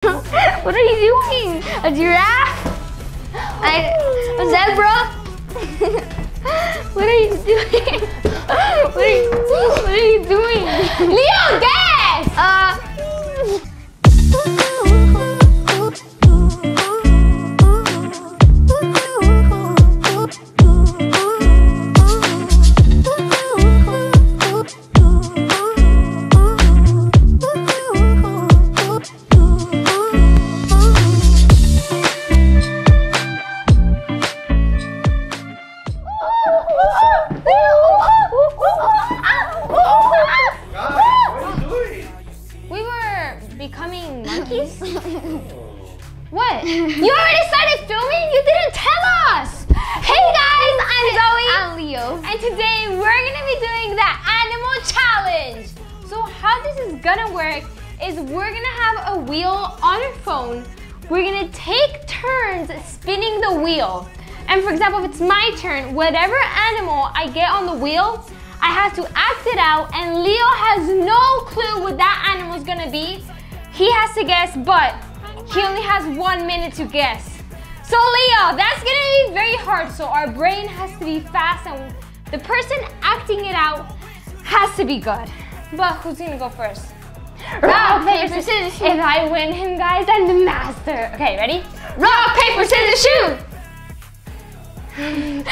what are you doing? A giraffe? I, a zebra? what are you doing? what, are you, what are you doing? Leo, guess! Uh, And for example, if it's my turn, whatever animal I get on the wheel, I have to act it out and Leo has no clue what that animal is gonna be. He has to guess, but he only has one minute to guess. So Leo, that's gonna be very hard. So our brain has to be fast and the person acting it out has to be good. But who's gonna go first? Rock, paper, scissors, shoot. If I win him, guys, I'm the master. Okay, ready? Rock, paper, scissors, shoot! Rock,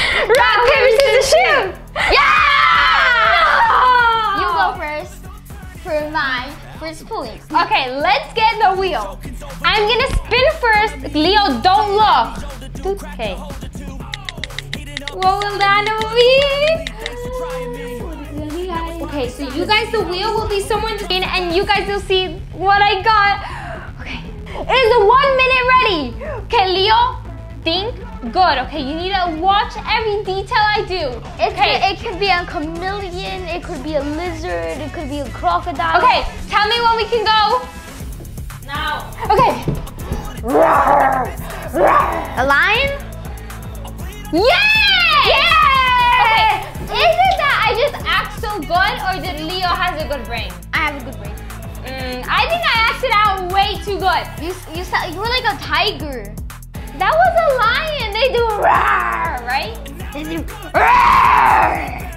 paper, scissors, shoot! Yeah! You go first for my first point. Okay, let's get the wheel. I'm gonna spin first. Leo, don't look. Okay. What will animal be? Okay, so you guys, the wheel will be somewhere in the and you guys will see what I got. Okay. It is one minute ready. Okay, Leo, think good. Okay, you need to watch every detail I do. It, Okay. could, it could be a chameleon, it could be a lizard, it could be a crocodile. Okay, tell me when we can go. Now. Okay. A lion? Yeah! Yeah! Okay, is it that I just act so good or did Leo has a good brain? I have a good brain. Mm, I think I acted out way too good. You, you, you were like a tiger. That was a lion. They do roar, right? They do- roar.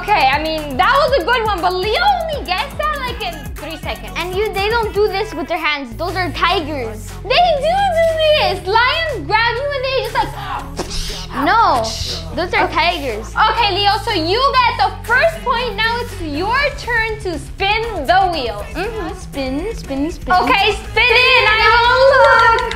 Okay, I mean, that was a good one, but Leo only guessed that like in three seconds. And you, they don't do this with their hands. Those are tigers. They do do this. Lions grab you and they just like. No, those are tigers. Okay, Leo, so you get the first point. Now it's your turn to spin the wheel. Mm-hmm. Spin, spin, spin. Okay, spin it. I will look.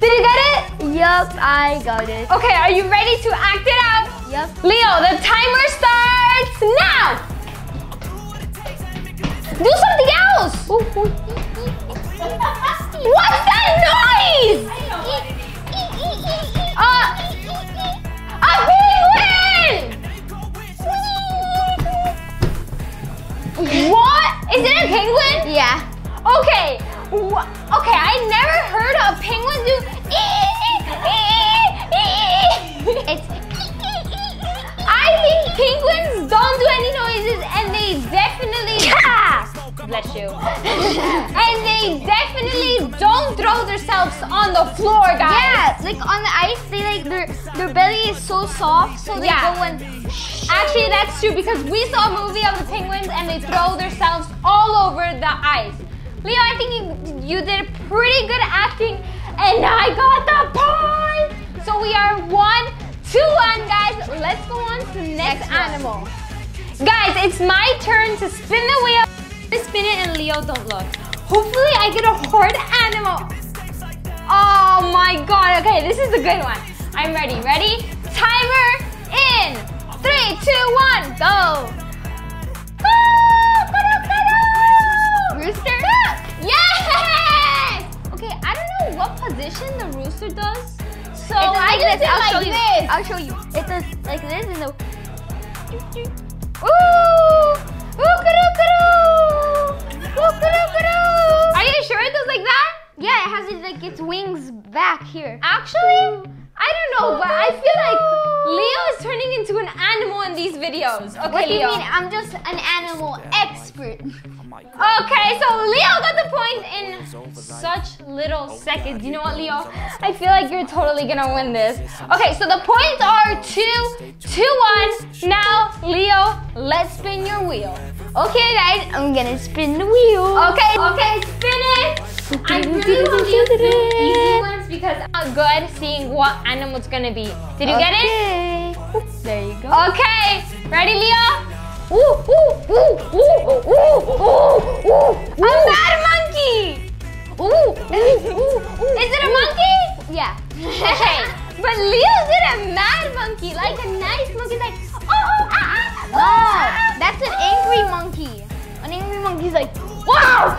Did you get it? Yup, I got it. Okay, are you ready to act it out? Yup. Leo, the timer starts now. Do something else. What's that noise? Uh, a penguin! Because we saw a movie of the penguins and they throw themselves all over the ice. Leo, I think you, you did pretty good acting and I got the point. So we are one, two, one, guys. Let's go on to the next, Next animal. Guys, it's my turn to spin the wheel. Spin it and Leo, don't look. Hopefully I get a hard animal. Oh my god, okay, this is a good one. I'm ready. Ready? Timer three, two, one, go. rooster. Yes! Okay, I don't know what position the rooster does. So I like this. I'll like show you. this. I'll show you. It does like this and the. Ooh! Are you sure it does like that? Yeah, it has it like its wings back here. Actually, I don't know, but I feel like oh. Leo is turning into an animal in these videos. Okay, What do you Leo. mean? I'm just an animal expert. Okay, so Leo got the point in such little seconds. You know what, Leo? I feel like you're totally gonna win this. Okay, so the points are two, two, one. Now, Leo, let's spin your wheel. Okay, guys, I'm gonna spin the wheel. Okay, okay, spin it. I really to do easy ones because I'm good seeing what animal it's gonna be. Did you get it? Okay. There you go. Okay, ready, Leo? Ooh, ooh, ooh, ooh, ooh, ooh, ooh. A mad monkey. Ooh, ooh, ooh, ooh. Is it a monkey? Yeah. Okay, but Leo did a mad monkey, like a nice monkey, like oh, oh ah, ah, oh, ah, that's an angry monkey. An angry monkey's like, Yeah,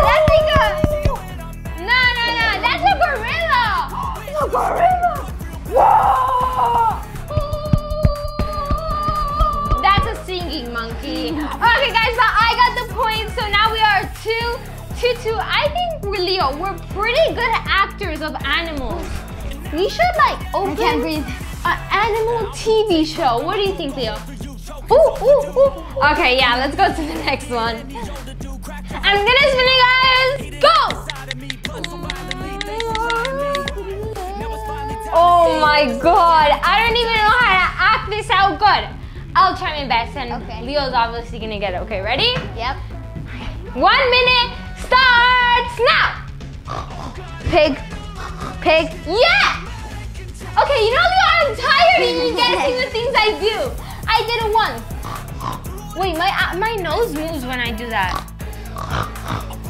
that's like a. No, no, no, that's a gorilla. It's a gorilla. Whoa! That's a singing monkey. Okay, guys, but I got the point. So now we are two, two, two. I think we're Leo. We're pretty good actors of animals. We should like open I can't breathe. An animal TV show. What do you think, Leo? Ooh, ooh, ooh. Okay, yeah, let's go to the next one. I'm gonna spin it, guys. Go! Oh my god, I don't even know how to act this out good. I'll try my best, and Okay. Leo's obviously gonna get it. Okay, ready? Yep. One minute starts now. Pig. Pig. Yeah! Okay, you know, Leo, I'm tired of you guessing the things I do. I did it once. Wait, my uh, my nose moves when I do that.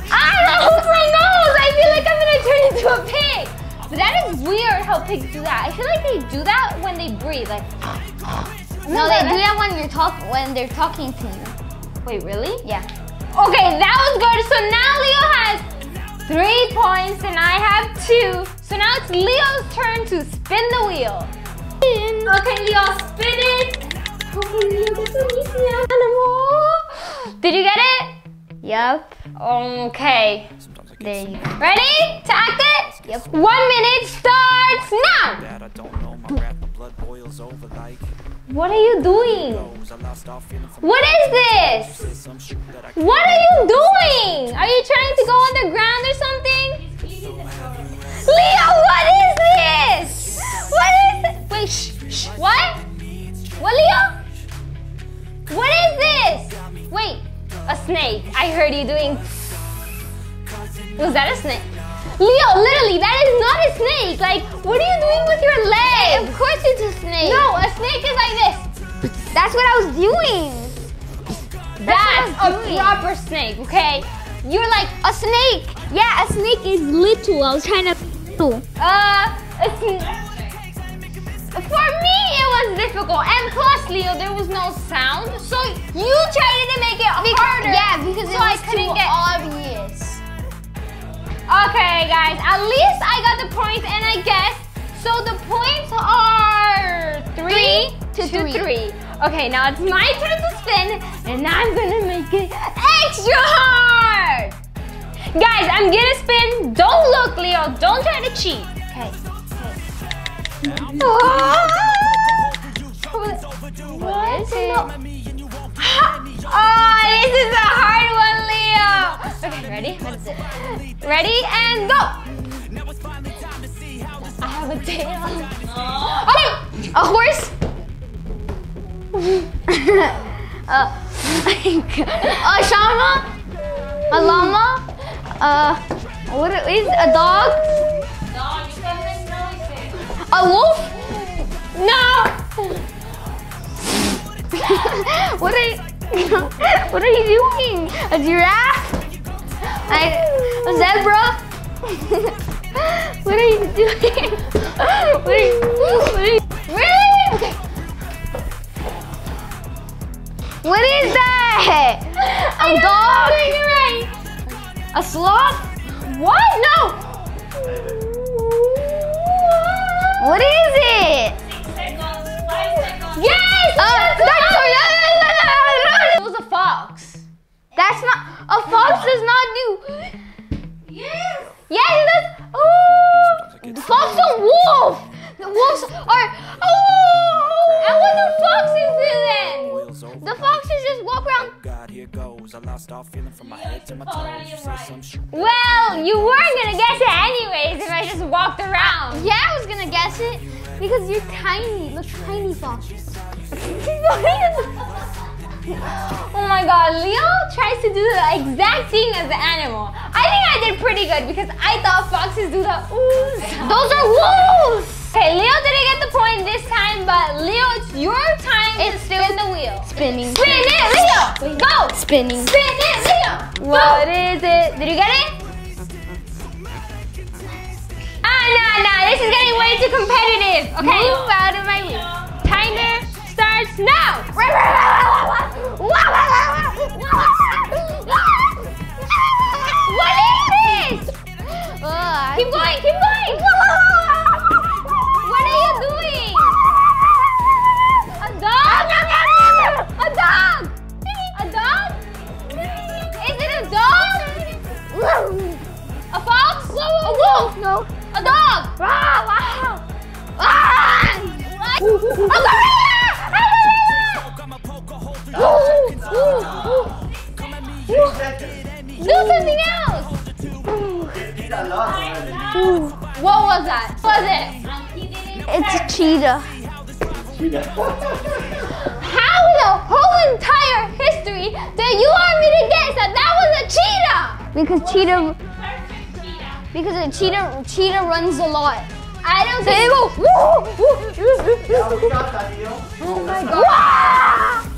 That moves my nose. I feel like I'm gonna turn into a pig. But that is weird how pigs do that. I feel like they do that when they breathe. Like, No, they do that when you're talk when they're talking to you. Wait, really? Yeah. Okay, that was good. So now Leo has three points and I have two. So now it's Leo's turn to spin the wheel. Okay, oh, Leo, spin it. Hopefully Leo an easy animal. Did you get it? Yep. Okay. There you go. Ready to act it? Yep. One minute starts now. that I don't know. My my blood boils over like What are you doing? rose. I lost all feeling from What is this? some shit that I What are you doing? Are you trying to go on the ground or something? Leo, what is this? What is it? Wait, shh, shh. What? What, Leo? What is this? Wait, a snake. I heard you doing. Was that a snake? Leo, literally, that is not a snake. Like, what are you doing with your leg? Of course it's a snake. No, a snake is like this. That's what I was doing. That's what I'm a doing. proper snake, okay? You're like A snake. Yeah, a snake is little. I was trying to. Uh, for me it was difficult, and plus, Leo, there was no sound, so you tried to make it harder. Yeah, because so it I was couldn't too get. obvious. Okay, guys, at least I got the points, and I guess so. The points are three, Three to three. Okay, now it's my turn to spin, and I'm gonna make it extra hard. Guys, I'm gonna spin. Don't look, Leo. Don't try to cheat. Okay. What is it? Oh, this is a hard one, Leo. Okay, ready? What is it? Ready and go. I have a tail. Okay, a horse. uh, a shama, a llama, uh, what is a dog? A wolf? No. what are you, what are you doing? A giraffe? I, a zebra? what are you doing? what are you, what are you, Really? What is that? A I dog? Know you're right. A sloth? What? No. What is it? Yes. Uh, that's, It was a fox. that's not, a fox does not do, Yes. Yes, it does. Ooh. it's The fox and wolf. The wolves are. Oh! And what do foxes do then? The foxes just walk around. Oh god, here goes. I lost all feeling from my head to my toes. You said some shit. Well, you weren't gonna guess it anyways if I just walked around. Yeah, I was gonna guess it because you're tiny. Look, tiny fox. Oh my god, Leo tries to do the exact thing as the animal. I think I did pretty good because I thought foxes do the oohs. Those are wolves. Okay, Leo didn't get the point this time, but Leo, it's your time to spin the wheel. Spinning. Spin it, Leo! Go! Spinning. Spin it, Leo! What is it? Did you get it? Ah, nah, nah, this is getting way too competitive. Okay. Move out of my way. Timer starts now. That? What was? It's a cheetah. How in the whole entire history do you want me to guess that that was a cheetah? Because cheetah. Because a cheetah cheetah runs a lot. I don't They think. go. Oh my god.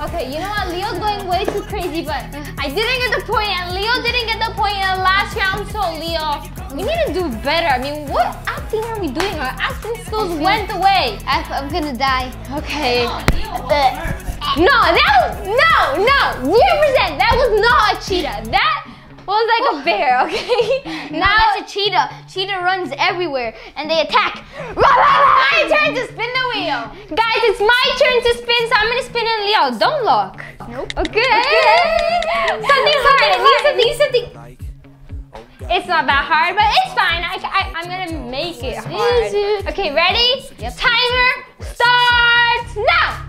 Okay, you know what? Leo's going way too crazy, but I didn't get the point, and Leo didn't get the point in the last round. So Leo, we need to do better. I mean, what acting are we doing? Our acting skills went away. I, I'm gonna die. Okay. No, that was no, no, zero percent. That was not a cheetah. That was like a bear. Okay. Now it's a cheetah. Cheetah runs everywhere and they attack. my turn to spin the wheel. Guys, it's my turn to spin, so I'm gonna spin in Leo. Don't look. Nope. Okay. Something hard. It needs something, something. It's not that hard, but it's fine. I, I, I'm gonna make it hard. Okay, ready? Yep. Timer starts now.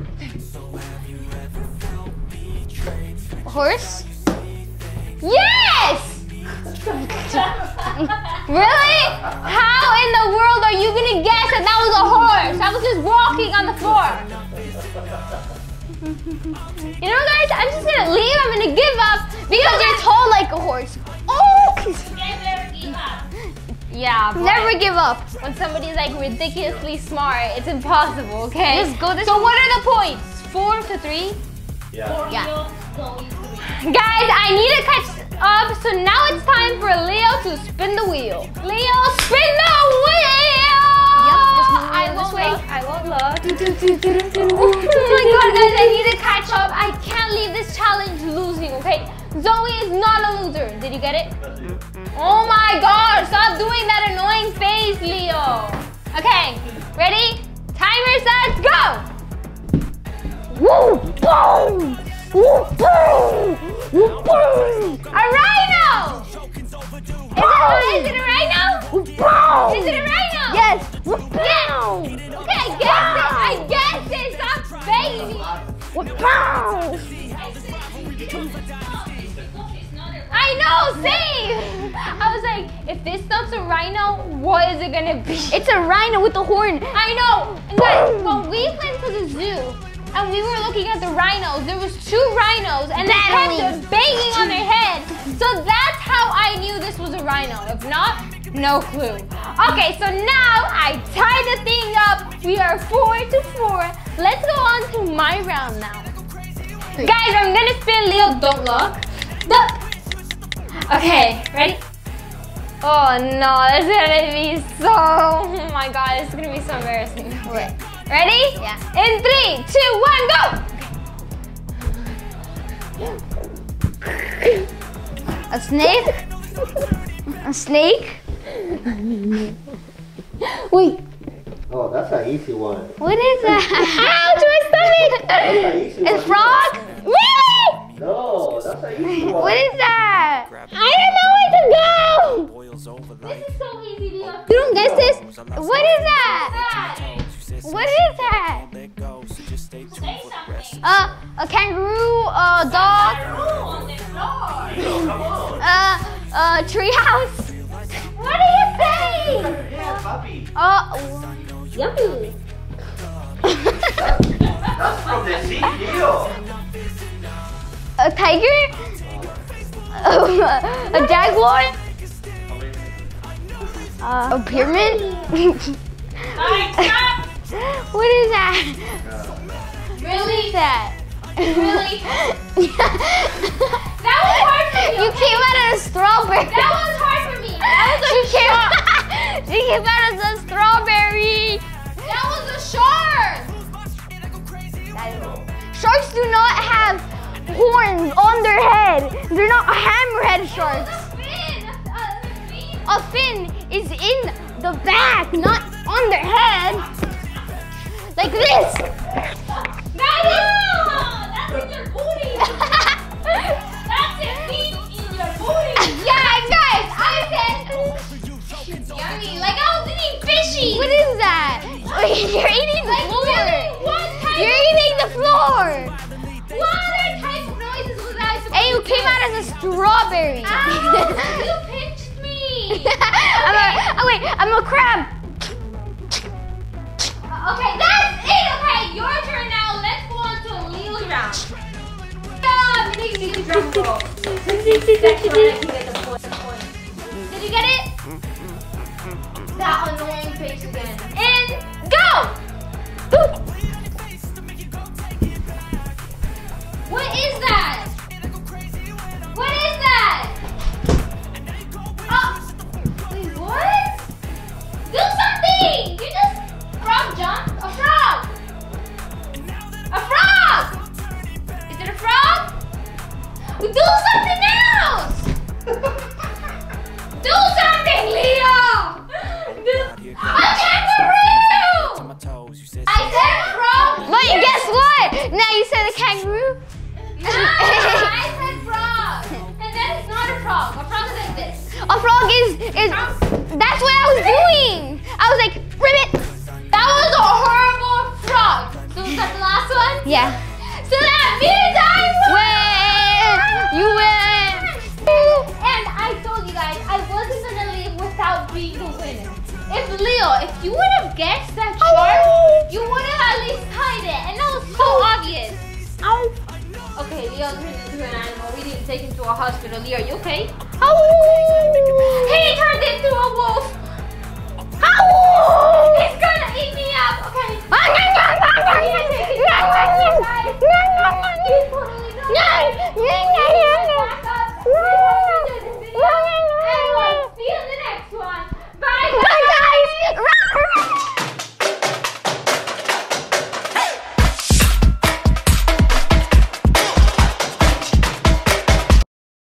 Horse? Really? How in the world are you gonna guess that that was a horse? I was just walking on the floor. You know, guys, I'm just gonna leave. I'm gonna give up because You're tall like a horse. Oh! yeah. but Never give up. When somebody's like ridiculously smart, it's impossible. Okay. Just go this So what are the points? Four to three. Yeah. Guys, I need to catch up, so now it's time for Leo to spin the wheel. Leo, spin the wheel! Yep, just move I won't way. look. I won't look. oh my god, guys, I need to catch up. I can't leave this challenge losing, okay? Zoe is not a loser. Did you get it? Oh my god, stop doing that annoying face, Leo. Okay, ready? Timer starts, go! Woo! Boom! Woo! Boom! Woo! A rhino! Is it, is it a rhino? Is it a rhino? Yes! Yes! Okay, I guessed it! I guessed it! Stop begging me! I know, same! I was like, if this not a rhino, what is it gonna be? It's a rhino with a horn. I know! And guys, when we went to the zoo and we were looking at the rhinos, there was two rhinos and they kept banging on their heads. So that's how I knew this was a rhino. If not, no clue. Okay, so now I tie the thing up. We are four to four. Let's go on to my round now. Guys, I'm gonna spin Leo. Don't look. Look. Okay, ready? Oh no, this is gonna be so. Oh my god, this is gonna be so embarrassing. Okay. Ready? Yeah. In three, two, one, go! A snake? A snake? Wait, Oh, that's an easy one. what is that? Ouch, my stomach! That's an easy A one. frog? Really? No, that's an easy one. What is that? I don't know, it's go! Boils over This is so easy, Leo. You don't guess this? What is that? Toes. You said What is that? don't let go, so just stay tuned Say for the rest. something. Uh, a kangaroo, a dog, on the floor. uh, a treehouse. What are you saying? Yeah, puppy. Uh, Yummy. That's from the sea, Leo. a tiger, a jaguar, uh, a pyramid. Really? that? Really? That was hard for me. You okay? came out of a strawberry. That was hard for me. That was a you came, you came out as a strawberry. That was a shark. Sharks do not have horns on their head. They're not hammerhead sharks. A fin. A fin. A fin is in the back, not on their head. Like this. That is. Is. That's what I was doing. I was like, ribbit. That was a horrible frog. So is that the last one? Yeah. So that means I won! Win. You win. And I told you guys, I wasn't gonna leave without being the winner. If Leo, if you would have guessed that shark, you would have at least tied it. And that was so obvious. Ow. Okay, Leo turned into an animal. We need to take him to a hospital. Leo, are you okay? Oh! He turned into a wolf! Oh! He's gonna eat me up! Okay. Bye guys!